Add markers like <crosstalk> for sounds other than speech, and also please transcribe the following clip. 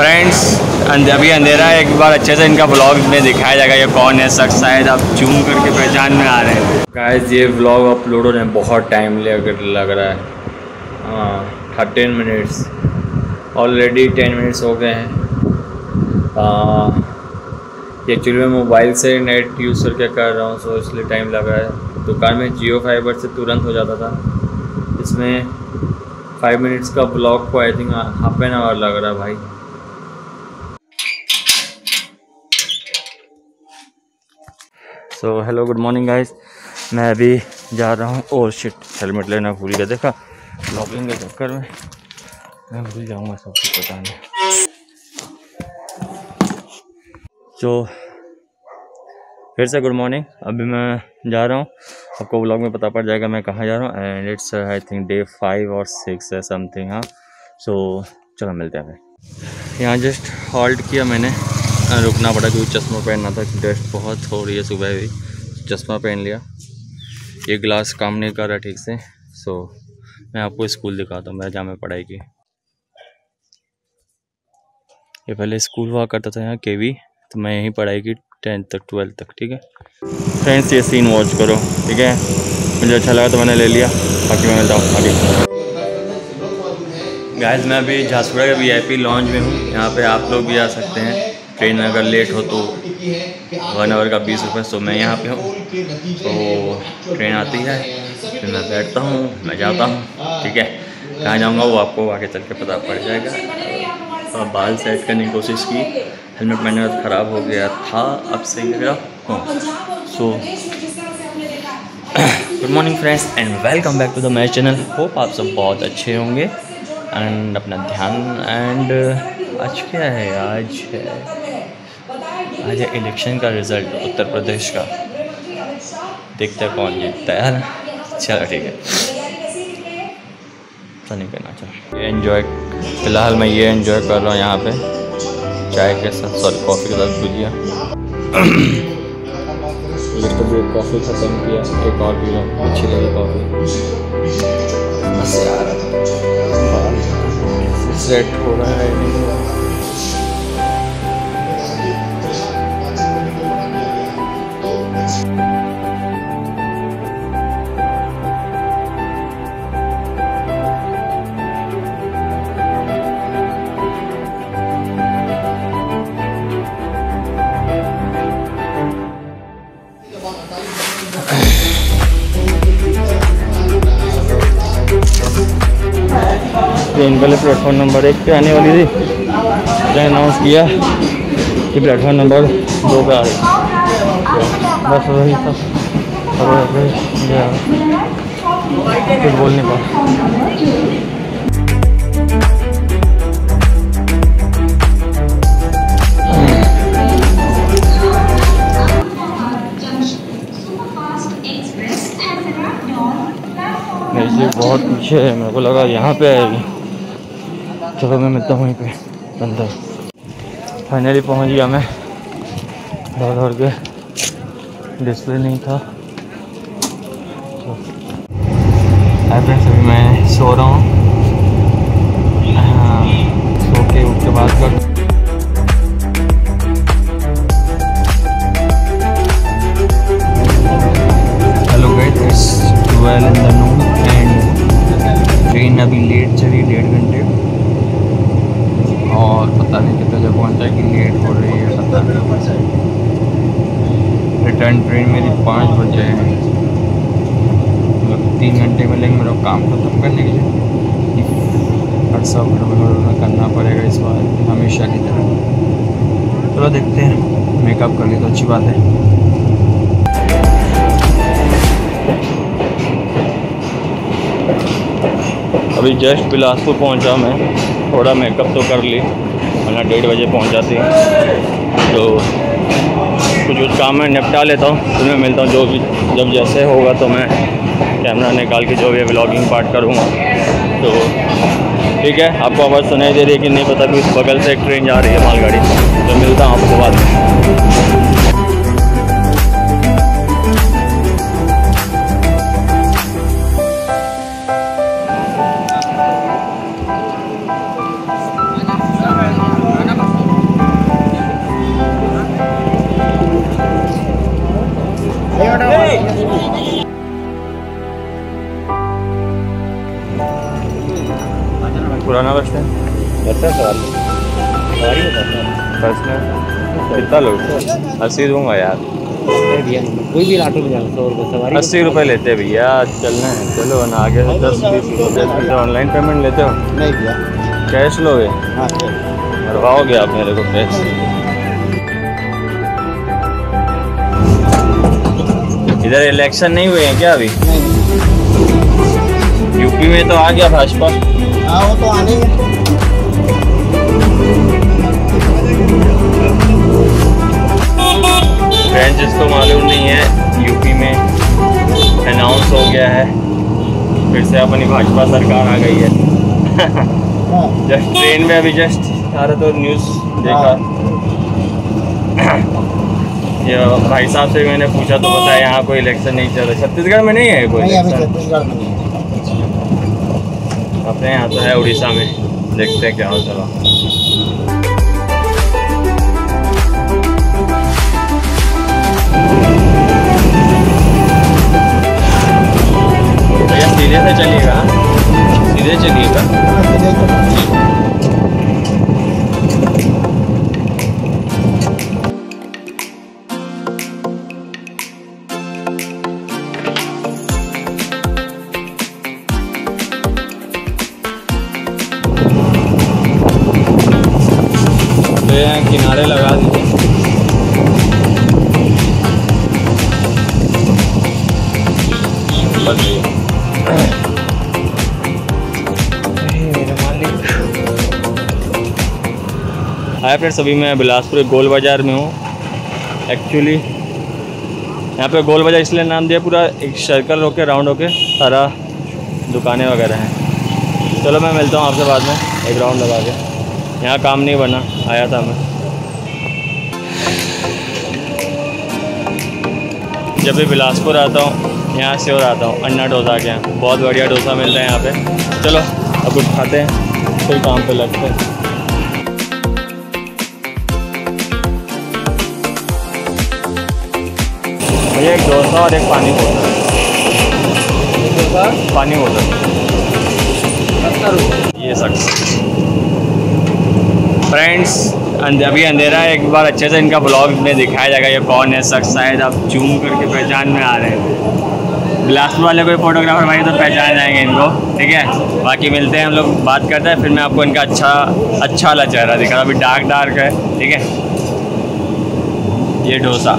Friends अभी अंधेरा है, एक बार अच्छे से इनका ब्लॉग में दिखाया जाएगा ये कौन है शख्स शायद आप जूम करके पहचान में आ रहे हैं। गाइस ये ब्लॉग अपलोड होने में बहुत टाइम लग रहा है। हाँ thirteen minutes already ten minutes हो गए हैं। एक्चुअली मैं मोबाइल से नेट यूज़ करके कर रहा हूँ सो इसलिए टाइम लग रहा है। दुकान में जियो फाइबर से तुरंत हो जाता था। इसमें फाइव मिनट्स का ब्लॉग को I think half an hour लग रहा है भाई। So hello good morning guys मैं अभी जा रहा हूँ। और शिट हेलमेट लेना भूल गया। देखा ब्लॉगिंग के चक्कर में मैं भूल जाऊँगा सब कुछ, पता नहीं। तो फिर से गुड मॉर्निंग अभी मैं जा रहा हूँ। आपको ब्लॉग में पता पड़ जाएगा मैं कहाँ जा रहा हूँ। And it's I think day five और सिक्स है समथिंग हाँ। सो चलो मिलते हैं भाई यहाँ जस्ट हॉल्ट किया मैंने। रुकना पड़ा क्योंकि चश्मा पहनना था डस्ट बहुत हो रही है सुबह भी। चश्मा पहन लिया। ये ग्लास काम नहीं कर रहा ठीक से। सो मैं आपको स्कूल दिखाता हूँ मैं जहाँ पढ़ाई की। ये पहले स्कूल हुआ करता था यहाँ के तो मैं यहीं पढ़ाई की टेंथ तक ट्वेल्थ तक, ठीक है? फ्रेंड्स ये सीन वॉच करो, ठीक है? मुझे अच्छा लगा तो मैंने ले लिया। बाकी मैं मिलता हूँ, आगे। गैस मैं अभी झांसपुरा के वी आई पी लॉन्च में हूँ। यहाँ पे आप लोग भी आ सकते हैं। ट्रेन अगर लेट हो तो वन आवर का बीस रुपये सो मैं यहाँ पे हूँ। तो ट्रेन आती है, फिर मैं बैठता हूँ, मैं जाता हूँ, ठीक है। कहाँ जाऊँगा वो आपको आगे चल के पता पड़ जाएगा। तो बाल सेट करने की कोशिश की, हेलमेट मैंने ख़राब हो गया था, अब से गया हाँ so good morning friends and welcome back to the my channel hope आप सब बहुत अच्छे होंगे। एंड अपना ध्यान एंड आज क्या है? आज है आज है इलेक्शन का रिज़ल्ट उत्तर प्रदेश का। देखते हैं कौन जीतता है। ना चलो ठीक है। तो नहीं करना चाहिए ये इन्जॉय फ़िलहाल मैं ये इन्जॉय कर रहा हूँ यहाँ पे। चाय के साथ सॉरी कॉफ़ी के साथ भुजिया तो <clears throat> भी कॉफ़ी ख़त्म किया। एक और पी लो। अच्छी लगी कॉफ़ी यार। सेट हो रहा है। ट्रेन पहले प्लेटफॉर्म नंबर एक पे आने वाली थी। उसने अनाउंस किया कि प्लेटफॉर्म नंबर दो पे आ रही बस वही सब। कुछ बोल नहीं पा बहुत पीछे है, मेरे को लगा यहाँ पे आएगी। चलो मैं मिलता हूँ वहीं पे अंदर फाइनली पहुँच गया मैं। दौड़ दौड़ के डिस्प्ले नहीं था। अभी मैं सो रहा हूँ। हाँ सो के उठ के बात कर रिटर्न ट्रेन मेरी पाँच बजे है। मतलब तीन घंटे मिलेंगे मेरा काम ख़त्म करने के लिए। हर सब में करना पड़ेगा इस बार, हमेशा की तरह। चलो देखते हैं। मेकअप कर ली तो अच्छी बात है। अभी जस्ट बिलासपुर पहुँचा मैं। थोड़ा मेकअप तो कर ली। वरना डेढ़ बजे पहुँचा थी तो काम में निपटा लेता हूँ फिर मैं मिलता हूँ, जो भी, जब जैसे होगा तो मैं कैमरा निकाल के जो भी ब्लॉगिंग पार्ट करूँगा। तो ठीक है, आपको आवाज़ सुनाई दे रही है कि नहीं पता कि उस बगल से एक ट्रेन जा रही है मालगाड़ी। तो मिलता हूँ आपको बाद पुराना बस है कितना लोग अस्सी दूँगा यार कोई भी ऑटो में जाओ अस्सी रुपये लेते भैया चलना है चलो ना आगे से दस बीस रुपये ऑनलाइन पेमेंट लेते हो नहीं भैया कैश लोगे हाँ करवाओगे आप मेरे को कैश इधर इलेक्शन नहीं हुए हैं क्या अभी? नहीं। यूपी में तो आ गया भाजपा। हाँ वो तो आने ही है। फ्रेंड्स जिसको मालूम नहीं है यूपी में अनाउंस हो गया है। फिर से अपनी भाजपा सरकार आ गई है। हाँ। जस्ट ट्रेन में अभी जस्ट आ रहा तो न्यूज़ देखा। ये भाई साहब से मैंने पूछा तो बताया यहाँ कोई इलेक्शन नहीं चल रहा। छत्तीसगढ़ में नहीं है कोई अपने यहाँ तो है उड़ीसा में। देखते हैं क्या हो। चला किनारे लगा भैया हाय फ्रेंड्स अभी मैं बिलासपुर गोल बाज़ार में हूँ। एक्चुअली यहाँ पे गोल बाज़ार इसलिए नाम दिया पूरा, एक सर्कल होके राउंड होके, सारा दुकानें वगैरह हैं। चलो मैं मिलता हूँ आपसे बाद में, एक राउंड लगा के। यहाँ काम नहीं बना, आया था मैं। जब भी बिलासपुर आता हूँ, यहाँ से और आता हूँ, अन्ना डोसा के यहाँ। बहुत बढ़िया डोसा मिलता है यहाँ पे। चलो, अब कुछ खाते हैं फिर काम पे लगते हैं। भैया एक डोसा और एक पानी बोतल। पानी बोतल। ये सक्स फ्रेंड्स अभी अंधेरा है एक बार अच्छे से इनका ब्लॉग में दिखाया जाएगा ये कौन है शख्स शायद आप जूम करके पहचान में आ रहे हैं। बिलासपुर वाले कोई फोटोग्राफर भाई तो पहचान जाएँगे इनको ठीक है? बाकी मिलते हैं हम लोग बात करते हैं फिर मैं आपको इनका अच्छा अच्छा वाला चेहरा दिखा अभी डार्क डार्क है ठीक है? ये डोसा।